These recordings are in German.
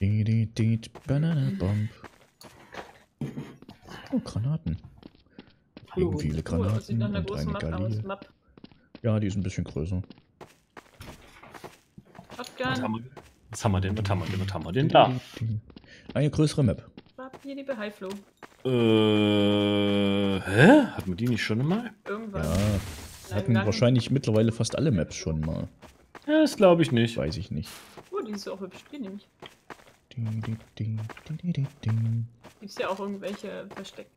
Die, die, die, Banana Bomb. Oh, Granaten. Hallo. Viele Granaten einer und eine. Galil. Map. Ja, die ist ein bisschen größer. Was haben, wir, was haben wir denn? Was haben wir denn? Was haben wir denn da? Eine größere Map. Hier liebe Highflow. Äh, hä? Hatten wir die nicht schon mal? Irgendwann. Ja, hatten langen- wahrscheinlich mittlerweile fast alle Maps schon mal. Ja, das glaube ich nicht. Weiß ich nicht. Oh, die ist auch hübsch. Die nehme die. Gibt's ja auch irgendwelche versteckt.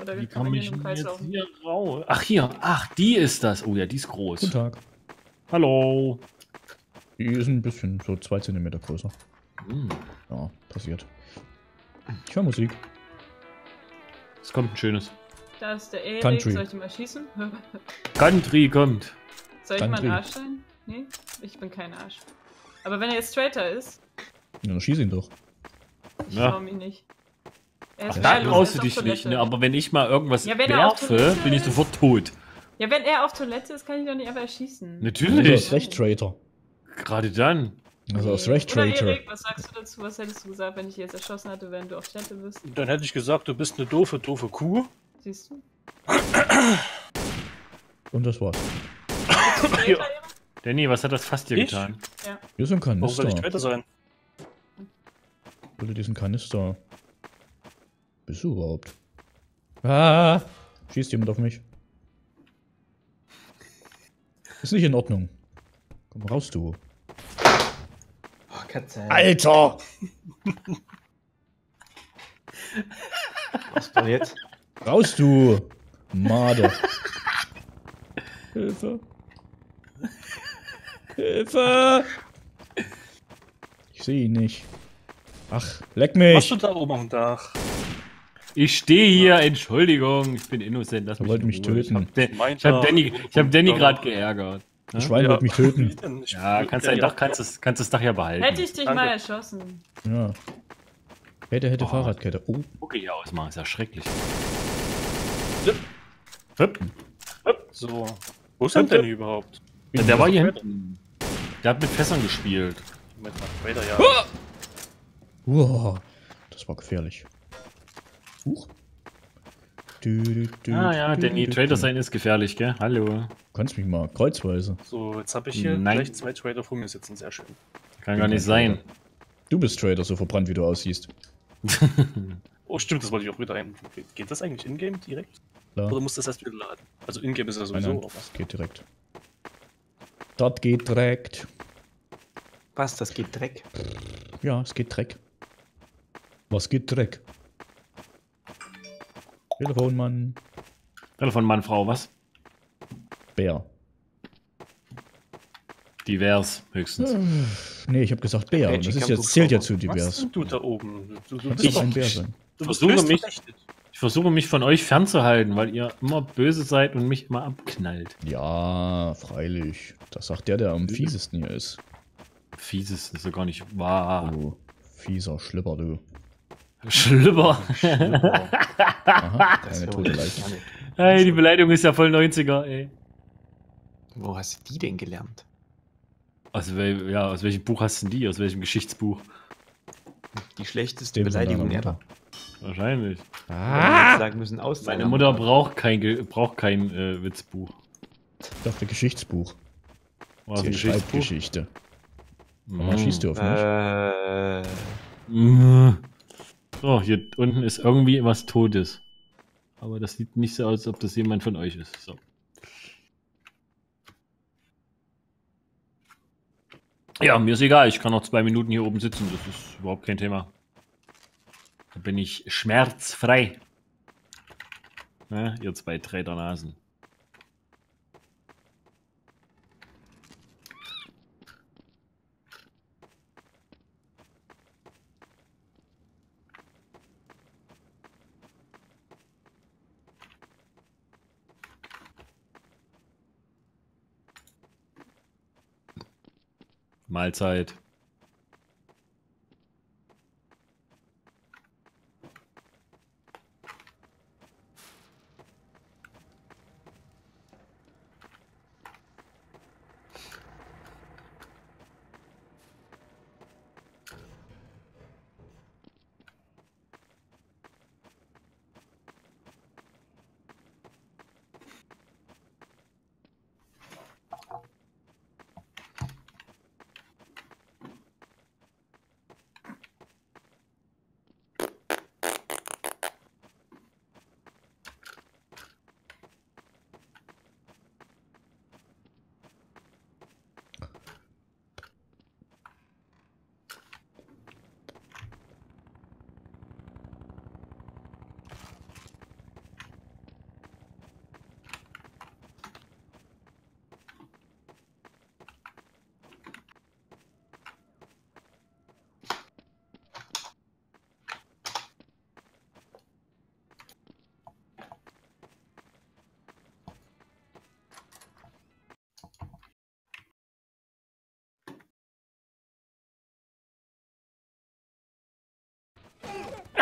Oder Wie kann komme man ich hier im denn Kreis jetzt laufen? hier raus? Ach, hier. Ach, die ist das. Oh ja, die ist Guten groß. Tag. Hallo. Die ist ein bisschen so zwei Zentimeter größer. Hm. Ja, passiert. Ich höre Musik. Es kommt ein schönes. Da ist der Erik. Country. Soll ich den mal schießen? Country kommt. Soll ich mal ein Country. Arsch sein? Nee, ich bin kein Arsch. Aber wenn er jetzt Traitor ist, Ja, dann schieß ihn doch. Ich Ja. trau mich nicht. Er ist Ach, Da traust du dich nicht, ne? Aber wenn ich mal irgendwas Ja, er werfe, bin ich sofort tot. Ja, wenn er auf Toilette ist, kann ich doch nicht einfach erschießen. Also Natürlich. ist recht Traitor. Gerade dann. Also aus recht Traitor. Erik, was sagst du dazu? Was hättest du gesagt, wenn ich dich jetzt erschossen hätte, wenn du auf Toilette bist? Dann hätte ich gesagt, du bist eine doofe, doofe Kuh. Siehst du? Und das war's. Danny, was hat das fast dir Ich? getan? Hier ist ein Warum soll ich. Traitor sein? Ich will diesen Kanister. Bist du überhaupt? Ah! Schießt jemand auf mich? Ist nicht in Ordnung. Komm raus, du. Oh, Katze. Alter! Was denn jetzt? Raus, du! Made. Hilfe! Hilfe! Ich sehe ihn nicht. Ach, leck Was mich! du da oben am Dach? Ich stehe hier, Entschuldigung, ich bin innocent. Lass Er mich wollte mich töten. Ich hab, Dan- Mein ich hab. Danny, ich hab Danny gerade geärgert. Das Schwein wird mich töten. Ja, kannst ja, dein ja. Dach, kannst das, kannst das Dach ja behalten. Hätte ich dich Danke. mal erschossen. Ja. Hätte, hätte Oh. Fahrradkette. Oh, Gucke hier ausmachen, ist ja schrecklich. Zip. Hüpp. So. Wo ist denn denn überhaupt? Ja, der war hier hinten. Der hat mit Fässern gespielt. Moment mal, Raider, ja. Wow, das war gefährlich. Huch. Du, du, du, Ah ja, du, Danny, du, Trader sein ist gefährlich, gell? Hallo. Kannst mich mal kreuzweise. So, jetzt habe ich hier Nein. gleich zwei Trader vor mir sitzen. Sehr schön. Kann gar nicht sein. Du bist Trader, so verbrannt wie du aussiehst. Oh, stimmt, das wollte ich auch wieder ein. Geht- Geht das eigentlich in-game direkt? Klar. Oder muss das erst wieder laden? Also in-game ist ja Nein, sowieso, nein, was? das geht direkt. Das geht direkt. Was? Das geht Dreck. Ja, es geht Dreck. Was geht Dreck? Telefonmann. Telefon Mann, Frau, was? Bär. Divers, höchstens. Nee, ich habe gesagt Bär. Magic Das ist jetzt, zählt ja zu Was divers. denn du da oben? Du, du, Ich- doch ein Bär sein. du versuche mich-. Ich versuche mich von euch fernzuhalten, weil ihr immer böse seid und mich immer abknallt. Ja, freilich. Das sagt der, der am fiesesten hier ist. Fieses ist ja gar nicht wahr. Du fieser Schlipper, du. Schlüpper. Aha, Das eine ist tote Leiche. Hey, die Beleidigung ist ja voll 90er, ey. Wo hast du die denn gelernt? Aus, wel ja, aus welchem Buch hast du denn die? Aus welchem Geschichtsbuch? Die schlechteste Dem Beleidigung ever. Wahrscheinlich. Ah! sagen müssen aus. Meine Mutter braucht kein, Ge- braucht kein äh, Witzbuch. Ich dachte Geschichtsbuch. Das Sie ein schreibt Geschichtsbuch? Geschichte. Mm. Warum schießt du auf mich? Äh, Mm. So, hier unten ist irgendwie was Totes. Aber das sieht nicht so aus, als ob das jemand von euch ist. So. Ja, mir ist egal. Ich kann noch zwei Minuten hier oben sitzen. Das ist überhaupt kein Thema. Da bin ich schmerzfrei. Ne, ihr zwei Trädernasen. Mahlzeit.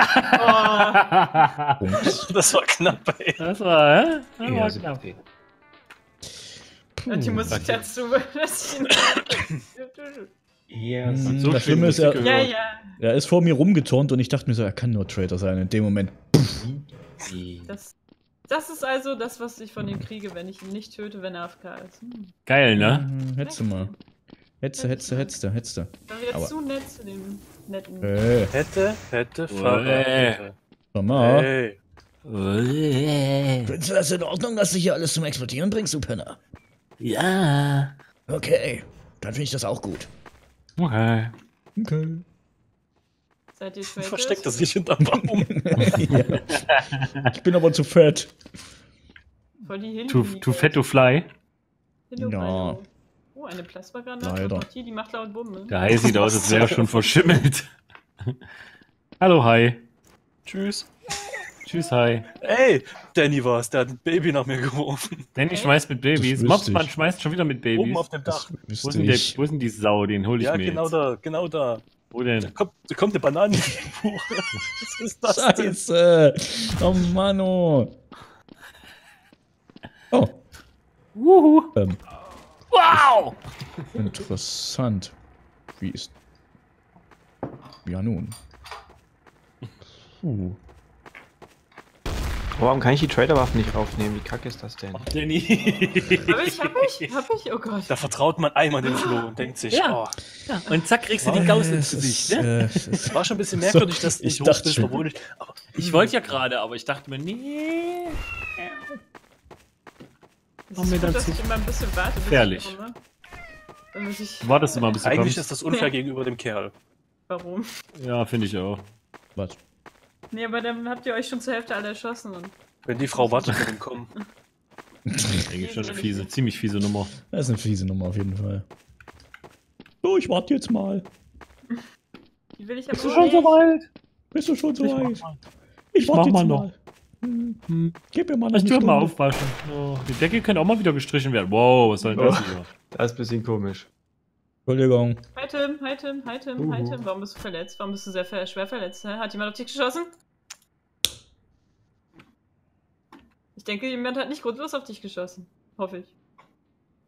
Oh. Das war knapp, ey. das war, hä? Das Ja, war so knapp. okay. und die Musik dazu. dass ich- Ja, Mm, so das Schlimme ist, er, ja, ja. er ist vor mir rumgeturnt und ich dachte mir so, er kann nur Traitor sein in dem Moment. Das, das ist also das, was ich von ihm kriege, wenn ich ihn nicht töte, wenn er AFK ist. Hm. Geil, ne? Mhm, Hättest du mal. Hättest du, hättest du, hättest du, hättest du. War wieder Aber- zu nett zu dem netten. Hey, Hätte, hätte. Fahrrad. schau mal. Hey. Findest du das in Ordnung, dass du hier alles zum Explodieren bringst, du Penner? Ja. Okay, dann finde ich das auch gut. Okay. Okay. Seid ihr Traitors? Versteckt er sich hinterm Baum. ja. Ich bin aber zu fett. Voll die Hilfe. Too, too fat to fly. Hello, Ja. hallo. Oh, eine Plasmagranate. Leider. Noch die, die macht laut Bumm. Ne? Der Hai sieht aus, als wäre er schon verschimmelt. Hallo Hai. Tschüss. Tschüss Hai. Ey, Danny war's, der hat ein Baby nach mir geworfen. Danny schmeißt mit Babys. ich. schmeißt schon wieder mit Babys. Oben auf dem Dach. Wo ist, denn der, wo ist denn die Sau? Den hol ich Ja, mir genau jetzt. da, genau da. Wo denn? Da kommt, da kommt eine Banane. Was ist das denn? Scheiße. Oh Mann, oh. Oh, Wuhu. ähm, Wow! interessant. Wie ist... Ja nun. Puh. Warum kann ich die Trader-Waffen nicht aufnehmen? Wie kacke ist das denn? Danny. Hab ich, hab ich, hab ich? Oh Gott. Da vertraut man einmal dem Flo und denkt sich, Ja. oh, Und zack, kriegst du den Gauss ins Es Gesicht, ne? äh, war schon ein bisschen merkwürdig, dass du Ich nicht hoch dachte bist, obwohl ich. Ich wollte ja gerade, aber ich dachte mir, nee. Komm mir ist gut, dass dazu. ich immer ein bisschen warte, bis Gefährlich. ich komme. Damit ich... Wartest immer, bis du eigentlich kommst. ist das unfair gegenüber dem Kerl. Warum? Ja, finde ich auch. Was? Nee, aber dann habt ihr euch schon zur Hälfte alle erschossen und... Wenn die Frau wartet dem Kommen. Eigentlich schon eine fiese, ziemlich fiese Nummer. Das ist eine fiese Nummer auf jeden Fall. So, ich warte jetzt mal. Die will ich aber Bist du schon so weit? Bist du schon so Ich. Ich warte jetzt mal mal. Hm. Gib mir mal eine die doch mal aufwaschen. Oh, die Decke könnte auch mal wieder gestrichen werden. Wow, was soll denn das hier? Das ist ein bisschen komisch. Entschuldigung. Hi Tim, hi Tim, hi Tim, hi. Tim. Warum bist du verletzt? Warum bist du sehr schwer verletzt? Hä? Hat jemand auf dich geschossen? Ich denke, jemand hat nicht grundlos auf dich geschossen. Hoffe ich.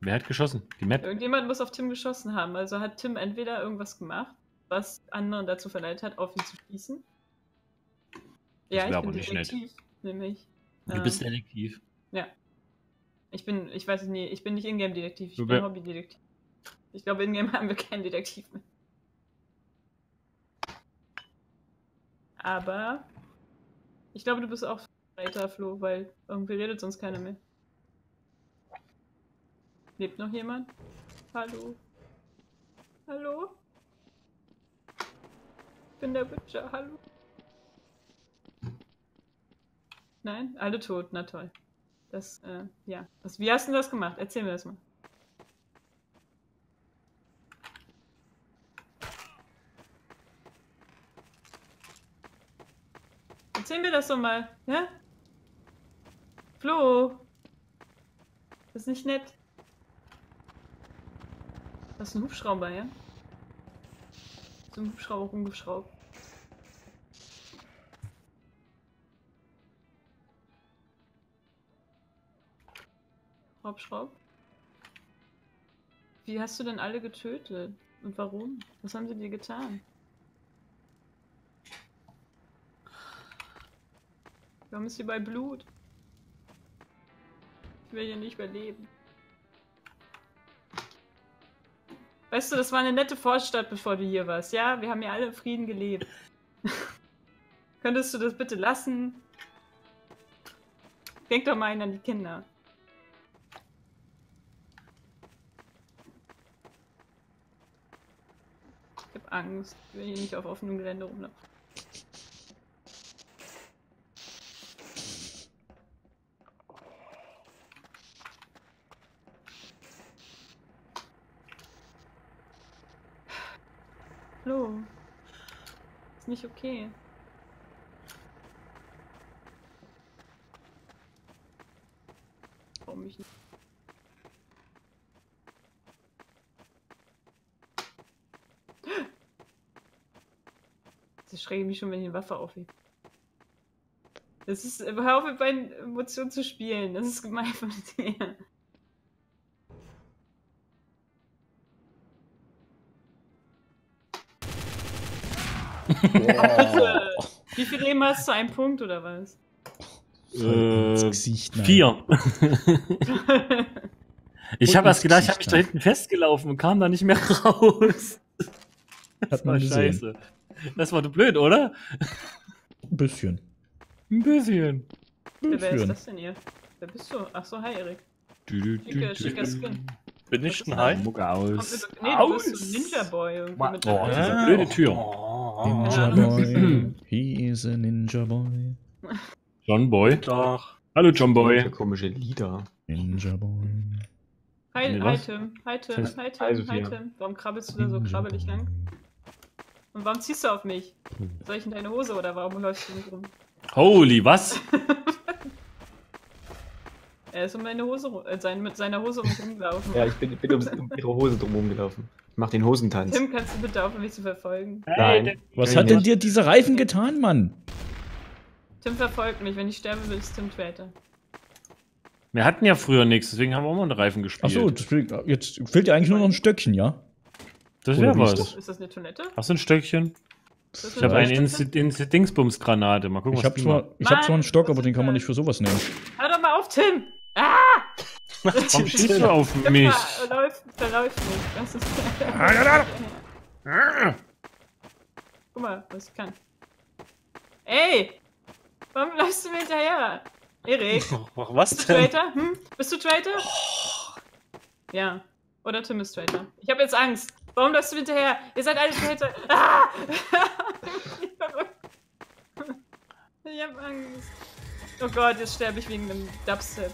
Wer hat geschossen? Die Map? Irgendjemand muss auf Tim geschossen haben. Also hat Tim entweder irgendwas gemacht, was anderen dazu verleitet hat, auf ihn zu schießen. Das Ja, ich aber bin nicht nett. Nämlich. Du Ähm, bist Detektiv. Ich bin, ich weiß es nie, ich bin nicht Ingame-Detektiv, ich Du bin Hobby-Detektiv. Ich glaube, Ingame haben wir keinen Detektiv mehr. Aber ich glaube, du bist auch weiter, Flo, weil irgendwie redet sonst keiner mehr. Lebt noch jemand? Hallo? Hallo? Ich bin der Witcher, hallo? Nein? Alle tot, na toll. Das, äh, ja. Was, wie hast du das gemacht? Erzähl mir das mal. Erzähl mir das doch mal, ja? Flo! Das ist nicht nett. Das ist ein Hubschrauber, ja? So ein Hubschrauber rumgeschraubt. Schraub, schraub. Wie hast du denn alle getötet? Und warum? Was haben sie dir getan? Warum ist hier bei Blut? Ich will hier nicht mehr leben. Weißt du, das war eine nette Vorstadt, bevor du hier warst. Ja, wir haben ja alle in Frieden gelebt. Könntest du das bitte lassen? Denk doch mal an die Kinder. Ich hab Angst. Ich will hier nicht auf offenem Gelände rumlaufen. Hallo. Ist nicht okay. Warum mich nicht? Das schrecke mich schon, wenn ich eine Waffe aufhebe. Das ist, hör auf mit meinen Emotionen zu spielen. Das ist gemein von dir. Wow. Wie viel Leben hast du? Ein Punkt oder was? Äh, Gesicht. Vier. ich habe erst gedacht, ich habe mich da hinten festgelaufen und kam da nicht mehr raus. Das war gesehen. scheiße. Das war blöd, oder? Ein bisschen. Ein bisschen. Ja, wer ist bisschen. das denn hier? Wer bist du? Ach so, hi Erik. Du, du, du, Schicker, du, schicker du. Skin. Bin ich ein Hai? Muck aus. Nee, du bist so ein Ninja Boy. oh, diese blöde Tür. Oh, Ninja Ja. Boy. He is a Ninja Boy. John Boy. Doch. Hallo John Boy. komische Lieder. Ninja Boy. Hi, Nee, hi? Tim. Hi Tim. Hi Tim. Hi. Tim. Warum krabbelst du da so krabbelig lang? Und warum ziehst du auf mich? Soll ich in deine Hose oder warum läufst du nicht rum? Holy, was? Er ist um meine Hose rum, äh, sein, mit seiner Hose um mich rumgelaufen. Ja, ich bin, bin um, um ihre Hose drum rumgelaufen. Ich mach den Hosentanz. Tim, kannst du bitte aufhören, mich zu verfolgen? Nein. Was Kann hat ich denn dir dieser Reifen getan, Mann? Tim verfolgt mich. Wenn ich sterben will, ist Tim Traitor. Wir hatten ja früher nichts, deswegen haben wir auch mal einen Reifen gespielt. Achso, jetzt fehlt dir eigentlich nur noch ein Stöckchen, ja? Das wäre was. das? Ist das eine Toilette? Hast du ein Stöckchen? Ich habe eine Dingsbums-Granate. Mal gucken, Ich was habe die zwar, macht. ich hab zwar einen Stock, aber den kann man nicht für sowas nehmen. Hör doch mal auf, Tim! Ah! Warum stehst du auf mich? ver- läuft, verläuft mich. Das ist. Guck mal, was ich kann. Ey! Warum läufst du mir hinterher? Erik, Was bist du denn? Traitor? Hm? Bist du Traitor? Ja. Oder Tim ist Traitor. Ich habe jetzt Angst. Warum läufst du hinterher? Ihr seid alle Traitor. Ah! Ich bin verrückt. Ich hab Angst. Oh Gott, jetzt sterbe ich wegen einem Dubstep.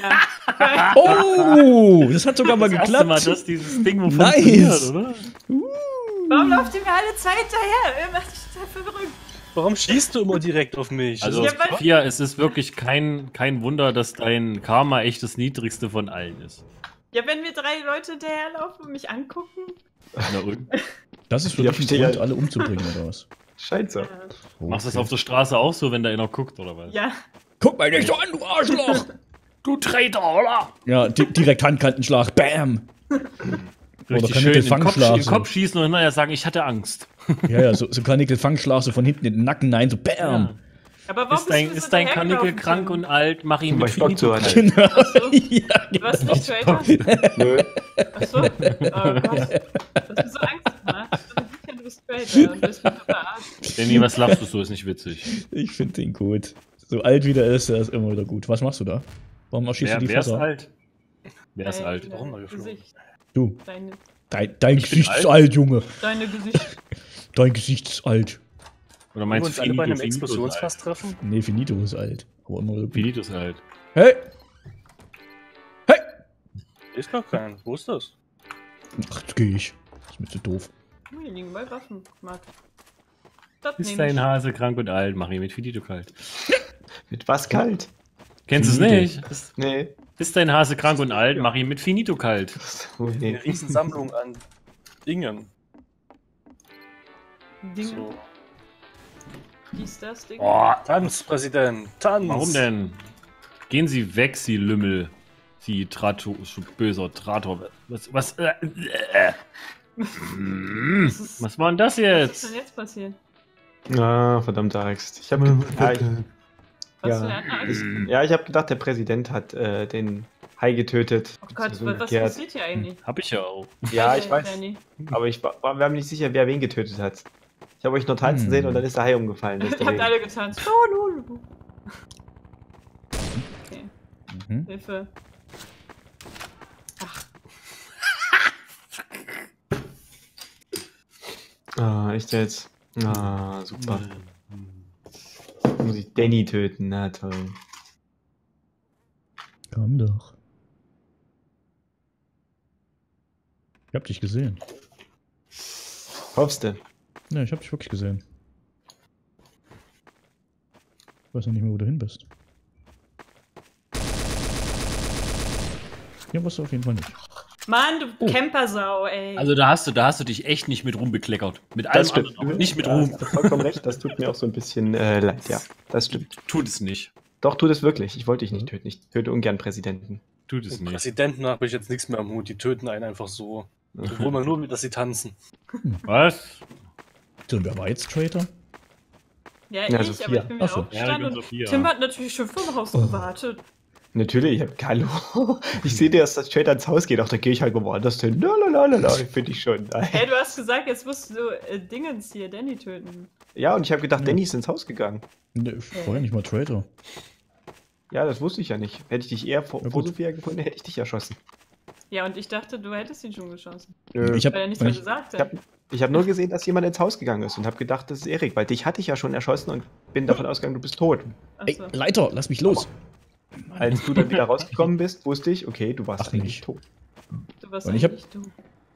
Ja. Oh, das hat sogar mal Das erste Mal, geklappt. dass dieses Ding wo Nice. funktioniert, oder? Warum lauft ihr mir alle Zeit hinterher? Ihr macht mich total verrückt. Warum schießt du immer direkt auf mich? Also, Ja, Sophia, es ist wirklich kein, kein Wunder, dass dein Karma echt das niedrigste von allen ist. Ja, wenn mir drei Leute hinterherlaufen und mich angucken. Na und? Das ist für Ja, dich ein. Grund, alle umzubringen, oder was? Scheint so. Äh, Machst du das Okay. auf der Straße auch so, wenn da einer guckt, oder was? ja. Guck mal nicht so an, du Arschloch! Du Traitor, oder? Ja, di direkt Handkantenschlag, bam! Richtig kann schön ich in den den, Kopf, Fangschlag in den so. Kopf schießen und hinterher sagen, ich hatte Angst. Ja, ja, so, so Karnickel-Fangschlag, so von hinten in den Nacken, nein, so bam! Aber warum Ist dein, bist du ist dein Karnickel krank und alt, mach ihn Weil mit ich Bock zu kalt. Genau. Ach so. ja, Du warst genau. nicht Traitor? Nö. Achso. Oh Gott. Du hast mir so Angst gemacht. Sicher, du bist Traitor und du bist verarscht. Danny, was lachst du so? Ist nicht witzig. Ich finde den gut. So alt wie der ist, der ist immer wieder gut. Was machst du da? Warum erschießt Wer, du die wer ist Fasser? alt? Wer ist alt? Warum mal geflogen? Gesicht. Du, Deine, dein, dein Gesicht ist alt, Junge. deine Gesicht. Dein Gesicht ist alt. Oder meinst uns du alle bei einem Finito? Finito ist alt. Explosionsfass treffen? Nee, Finito ist alt. Aber immer. Finito ist alt. Hey! Hey! Ist gar kein. Wo ist das? Ach, jetzt geh ich. Das ist mir zu doof. Hier liegen bei Waffen. Marc. Das Ist dein. Hase krank und alt, mach ihn mit Finito kalt. Mit was kalt? Kennst du es nicht? Ist, Nee. ist dein Hase krank und alt, mach ihn mit Finito kalt. Oh, nee. Eine Riesensammlung an Dingen. Dinge. So. Dies, das, Ding. Oh, Tanz, Präsident, Tanz! warum denn? Gehen Sie weg, Sie Lümmel. Sie Trato, so böser Trator. Was, was, äh, äh, Mm, Was ist- was war denn das Was ist jetzt? denn jetzt passiert? Ah, verdammte Axt. Ich habe ja, ich, Was Ja. eine Angst? ja, ich hab gedacht, der Präsident hat äh, den Hai getötet. Oh Gott, was, passiert hier eigentlich? Hab ich ja auch. Ja, ich weiß. Aber ich war, war mir nicht sicher, wer wen getötet hat. Ich habe euch nur tanzen Hm. sehen und dann ist der Hai umgefallen. Ihr habt alle getanzt. Oh, lulu. Okay, Mhm. Hilfe. Ach, Ah, echt jetzt? Ah, super. Muss ich Danny töten? Na toll. Komm doch. Ich hab dich gesehen. Hoffst Ja, ich hab dich wirklich gesehen. Ich weiß noch nicht mehr, wo du hin bist. Hier warst du auf jeden Fall nicht. Mann, du Oh. Campersau, ey. Also da hast du, da hast du dich echt nicht mit Ruhm bekleckert. Mit allem stimmt. anderen, nicht mit Ja, Ruhm. hast du vollkommen recht, das tut mir auch so ein bisschen äh, leid, ja. Das stimmt. Tut es nicht. Doch, tut es wirklich. Ich wollte dich nicht töten. Ich töte ungern Präsidenten. Tut es Mit nicht. Präsidenten habe ich jetzt nichts mehr am Hut. Die töten einen einfach so. Obwohl man nur mit, dass sie tanzen. Was? So, wer war jetzt Traitor? ja, Ja, ich, Sophia. aber ich bin mir Ach so. aufgestanden Ja, und Sophia. Tim hat natürlich schon vorm Haus Oh. gewartet. Natürlich, ich hab, hallo. Ich sehe dir, dass das Traitor ins Haus geht, auch da gehe ich halt woanders hin. Lalalala, finde ich schon. Hey, du hast gesagt, jetzt musst du äh, Dingens hier, Danny töten. Ja, und ich habe gedacht, Ja. Danny ist ins Haus gegangen. Ne, Ich war ja nicht mal Traitor. Ja, das wusste ich ja nicht. Hätte ich dich eher vor, vor. Sophia gefunden, hätte ich dich erschossen. Ja, und ich dachte, du hättest ihn schon geschossen. Nö. Ich hab, Weil er nichts mehr ich, gesagt Ich hat. habe ich hab nur gesehen, dass jemand ins Haus gegangen ist und habe gedacht, das ist Erik, weil dich hatte ich ja schon erschossen und bin davon ausgegangen, du bist tot. ey, Achso. Leiter, lass mich los. Als du dann wieder rausgekommen bist, wusste ich, okay, du warst Ach, eigentlich nicht. tot. Du warst Und ich hab- eigentlich du.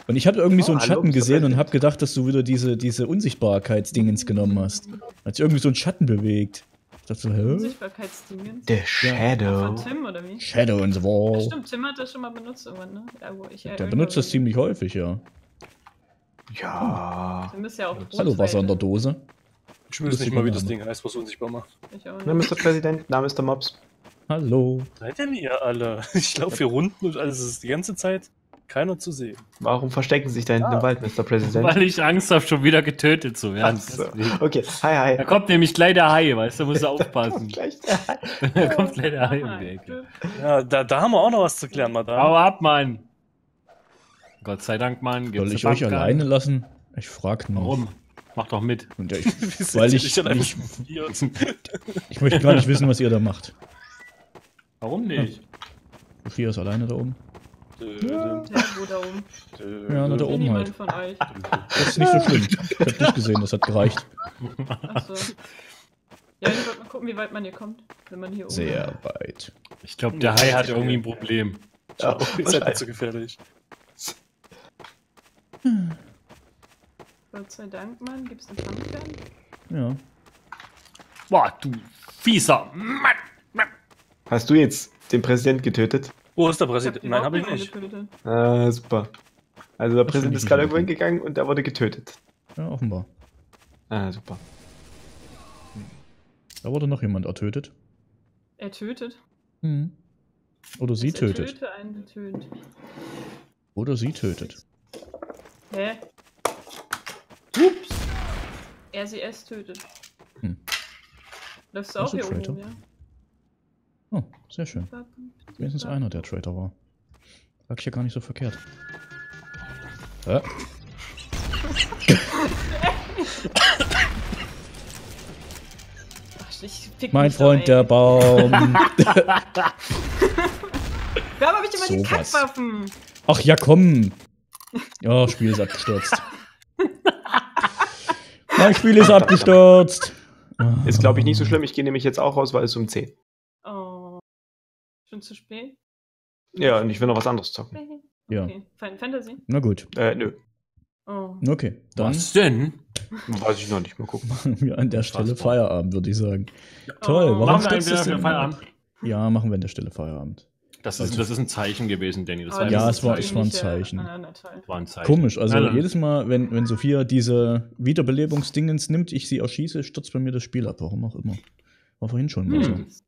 Und ich habe irgendwie so einen Oh, hallo, Schatten Mr. gesehen und habe gedacht, dass du wieder diese, diese Unsichtbarkeitsdingens genommen hast. Hat sich irgendwie so ein Schatten bewegt. Unsichtbarkeitsdingens. The Von Shadow. Tim, oder wie? Shadow in the Ja, Wall. stimmt, Tim hat das schon mal benutzt irgendwann, ne? Ja, wo ich, Der benutzt das ziemlich häufig, ja. Ja. Tim ist ja auch Hallo, Wasser in der Dose. Ich Lustig nicht mal, wie Name. das Ding heißt, was unsichtbar macht. Ich auch Na, nicht. Mr. Präsident, na, Mr. Mops. Hallo. Seid denn ihr alle? Ich laufe hier Runden und alles ist die ganze Zeit keiner zu sehen. Warum verstecken Sie sich da hinten Ja. im Wald, Mr. Präsident? Weil ich Angst habe, schon wieder getötet zu werden. So. Okay, hi, Da hi. kommt nämlich gleich der Hai, weißt du, musst du aufpassen. Gleich. da kommt gleich der Hai um Aha, die Ecke. Ja, da, da haben wir auch noch was zu klären, Madame. Hau ab, Mann. Gott sei Dank, Mann. Gibt's Soll ich euch alleine lassen? Ich frag nur. Warum? Mach doch mit. Und ja, ich, weil ich, ich, ich möchte gar nicht wissen, was ihr da macht. Warum nicht? Sophia ist alleine da oben. Da oben? dö, Ja, na, dö, da oben niemand halt. von euch. Das ist nicht so schlimm. Ich hab dich gesehen, das hat gereicht. Achso. Ja, ich wollte mal gucken, wie weit man hier kommt, wenn man hier oben Sehr weit. Ich glaube, der Hai hat irgendwie ein Problem. Ja, Ihr seid nicht so gefährlich. Gott sei Dank, Mann. Gibt's einen Pumpgun? Ja. Boah, du fieser Mann. Mann. Hast du jetzt den Präsident getötet? Wo ist der hab Präsident? den Nein, habe ich nicht. Ah, super. Also der Das Präsident ist gerade irgendwo hingegangen und er wurde getötet. Ja, offenbar. Ah, super. Da wurde noch jemand ertötet. Er tötet. Mhm. Oder sie er tötet. Töte einen tötet. Oder sie tötet. Hä? Ups. Er sie es tötet. Hm. Läufst du auch hier oben, ja? Oh, sehr schön. Wenigstens einer, der Traitor war. Sag ich ja gar nicht so verkehrt. Hä? Mein Freund, der Baum. Warum hab ich immer die Sowas. Kackwaffen? Ach ja, komm. Ja, Spiel ist abgestürzt. mein Spiel ist abgestürzt. Ist, glaube ich, nicht so schlimm. Ich gehe nämlich jetzt auch raus, weil es um 10. Oh. Zu spät? Ja, und ich will noch was anderes zocken. Ja. Okay. Final Fantasy? Na gut. Äh, nö. Oh. Okay, dann Was denn? Weiß ich noch nicht. Mal gucken. machen wir an der Stelle. Feierabend, würde ich sagen. Toll, Oh. warum Machen wir das denn? Feierabend? Ja, machen wir an der Stelle Feierabend. Das ist, das ist ein Zeichen gewesen, Danny. Das war Ja, das es war- es war ein Zeichen. Ah, war ein Zeichen. Komisch, also Nein, nein. jedes Mal, wenn, wenn Sophia diese Wiederbelebungsdingens nimmt, ich sie erschieße, stürzt bei mir das Spiel ab. Warum auch immer. War vorhin schon mal so. Hm. Das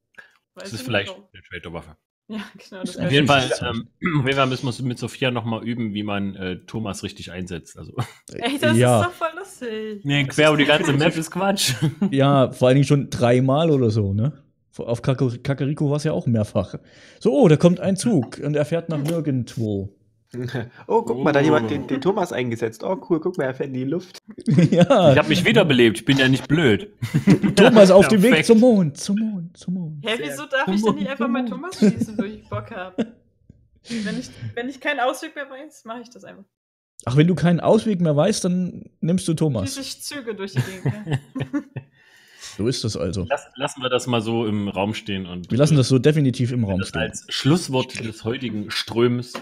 Weiß ist ich vielleicht eine Traitor-Waffe. Ja, genau. Das Auf Auf jeden Fall, ähm, auf jeden Fall müssen wir mit Sophia nochmal üben, wie man äh, Thomas richtig einsetzt. Also, Ey, das ja, ist doch voll lustig. nee, quer über die ganze Map ist Quatsch. ja, vor allen Dingen schon dreimal oder so, ne? Auf Kaka- Kakariko war es ja auch mehrfach. So, oh, da kommt ein Zug und er fährt nach nirgendwo. Oh, guck mal, da hat Oh. jemand den, den Thomas eingesetzt. Oh, cool, guck mal, er fährt in die Luft. ja, Ich habe mich wiederbelebt, ich bin ja nicht blöd. Thomas auf dem Weg zum Mond, zum Mond, zum Mond. Hä, wieso darf ich denn nicht einfach mal Thomas schießen, wo ich Bock habe? Wenn ich, wenn ich keinen Ausweg mehr weiß, mache ich das einfach. Ach, wenn du keinen Ausweg mehr weißt, dann nimmst du Thomas. Ich Züge durch die Gegend. So ist das also. Lass, lassen wir das mal so im Raum stehen und Wir lassen das so definitiv im Raum das stehen. als Schlusswort des heutigen Ströms.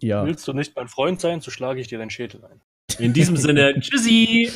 Ja. Willst du nicht mein Freund sein, so schlage ich dir deinen Schädel ein. In diesem Sinne, tschüssi!